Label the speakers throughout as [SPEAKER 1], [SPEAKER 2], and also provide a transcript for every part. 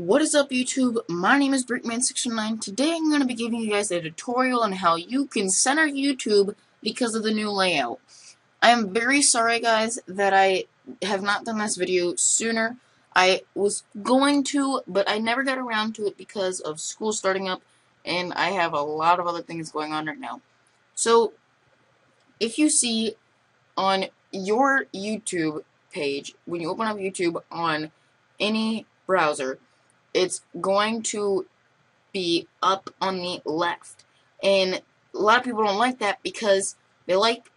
[SPEAKER 1] What is up YouTube? My name is Brickman619. Today I'm going to be giving you guys a tutorial on how you can center YouTube because of the new layout. I am very sorry guys that I have not done this video sooner. I was going to, but I never got around to it because of school starting up and I have a lot of other things going on right now. So, if you see on your YouTube page, when you open up YouTube on any browser, it's going to be up on the left. And a lot of people don't like that because they like,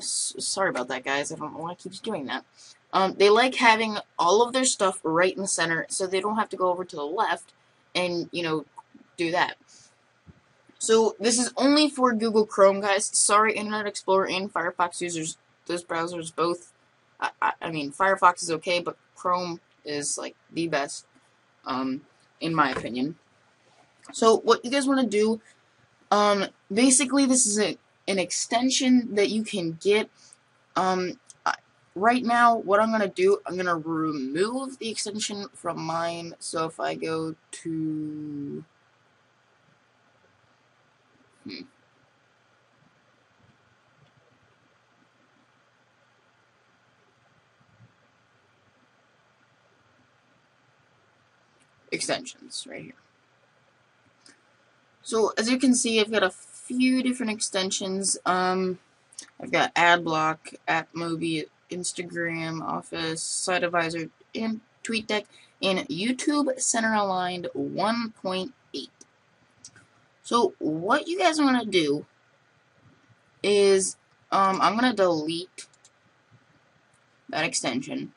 [SPEAKER 1] sorry about that guys, I don't know why I keeps doing that. Um, they like having all of their stuff right in the center so they don't have to go over to the left and, you know, do that. So this is only for Google Chrome, guys. Sorry, Internet Explorer and Firefox users. Those browsers both, I, I, I mean, Firefox is okay, but Chrome is, like, the best um, in my opinion. So what you guys want to do, um, basically this is a, an extension that you can get. Um, right now, what I'm going to do, I'm going to remove the extension from mine. So if I go to... Hmm. Extensions right here. So as you can see, I've got a few different extensions. Um, I've got AdBlock, AppMobi, Instagram, Office, Site Advisor, and TweetDeck, and YouTube Center Aligned 1.8. So what you guys want to do is um, I'm going to delete that extension.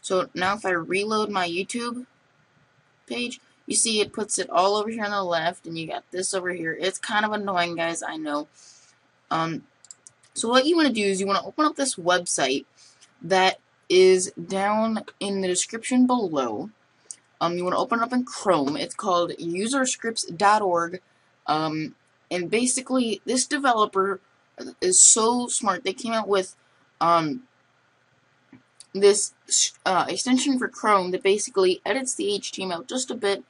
[SPEAKER 1] So now if I reload my YouTube, page, you see it puts it all over here on the left, and you got this over here. It's kind of annoying, guys, I know. Um, so what you want to do is you want to open up this website that is down in the description below. Um, you want to open it up in Chrome. It's called userscripts.org. Um, and basically, this developer is so smart. They came out with um, this uh, extension for Chrome that basically edits the HTML just a bit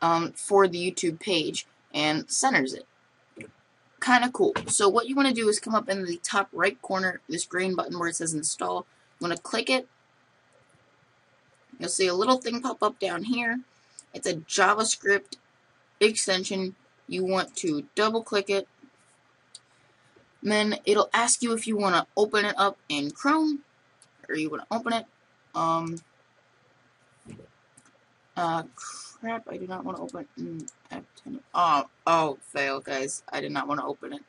[SPEAKER 1] um, for the YouTube page and centers it. Kind of cool. So what you want to do is come up in the top right corner, this green button where it says install. You want to click it. You'll see a little thing pop up down here. It's a JavaScript extension. You want to double click it. Then it'll ask you if you want to open it up in Chrome or you want to open it. Um, uh, crap, I do not want to open it. Oh, oh, fail, guys. I did not want to open it.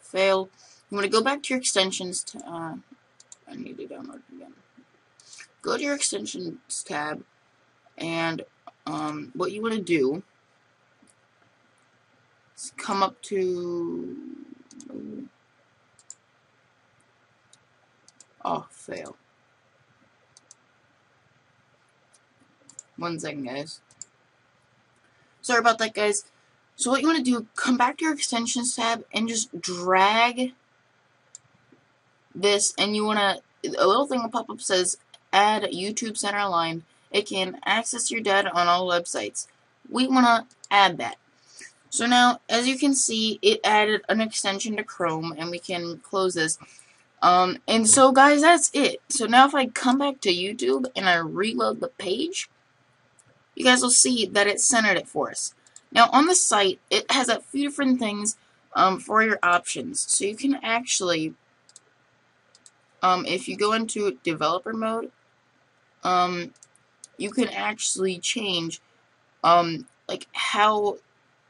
[SPEAKER 1] Fail. You want to go back to your extensions. To, uh, I need to download it again. Go to your extensions tab, and um, what you want to do is come up to Oh, fail. One second, guys. Sorry about that, guys. So what you want to do, come back to your extensions tab and just drag this, and you want to, a little thing will pop up says, add YouTube Center Aligned. It can access your data on all websites. We want to add that. So now, as you can see, it added an extension to Chrome, and we can close this. Um, and so guys, that's it. So now if I come back to YouTube and I reload the page, you guys will see that it centered it for us. Now on the site, it has a few different things um, for your options. So you can actually, um, if you go into developer mode, um, you can actually change um, like how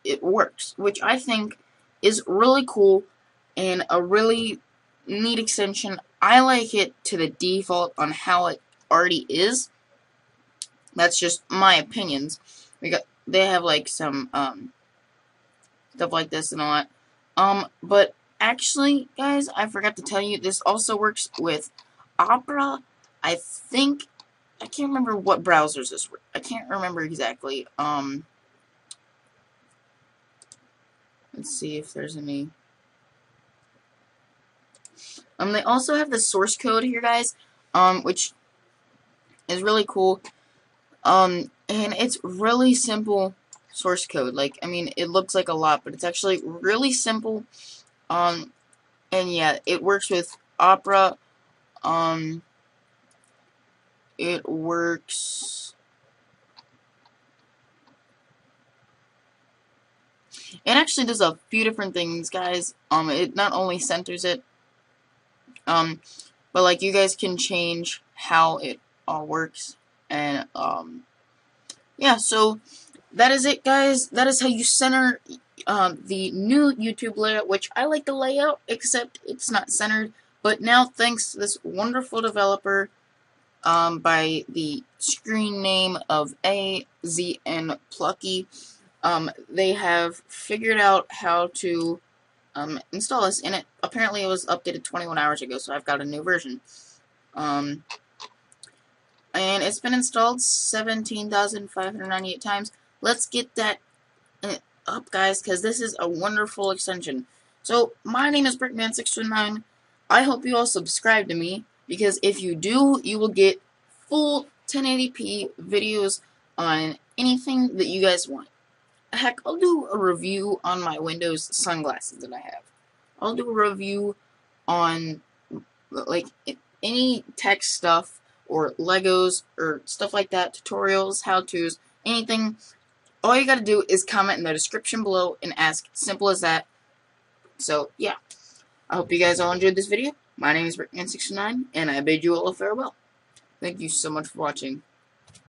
[SPEAKER 1] it works, which I think is really cool and a really neat extension. I like it to the default on how it already is. That's just my opinions. We got they have like some um stuff like this and all that. Um, but actually, guys, I forgot to tell you this also works with Opera. I think I can't remember what browsers this. Work. I can't remember exactly. Um, let's see if there's any. Um, they also have the source code here, guys, um, which is really cool. Um, and it's really simple source code. Like, I mean, it looks like a lot, but it's actually really simple. Um, and yeah, it works with Opera. Um, it works. It actually does a few different things, guys. Um, it not only centers it, um, but like you guys can change how it all works, and um, yeah. So that is it, guys. That is how you center um, the new YouTube layout, which I like the layout, except it's not centered. But now, thanks to this wonderful developer um, by the screen name of AZN Plucky, um, they have figured out how to um, install this, and it apparently it was updated 21 hours ago, so I've got a new version. Um, and it's been installed 17,598 times. Let's get that uh, up, guys, because this is a wonderful extension. So, my name is Brickman629. I hope you all subscribe to me, because if you do, you will get full 1080p videos on anything that you guys want. Heck, I'll do a review on my Windows sunglasses that I have. I'll do a review on, like, any tech stuff, or Legos, or stuff like that, tutorials, how-tos, anything all you gotta do is comment in the description below and ask. Simple as that. So, yeah. I hope you guys all enjoyed this video. My name is Brickman69, and I bid you all a farewell. Thank you so much for watching.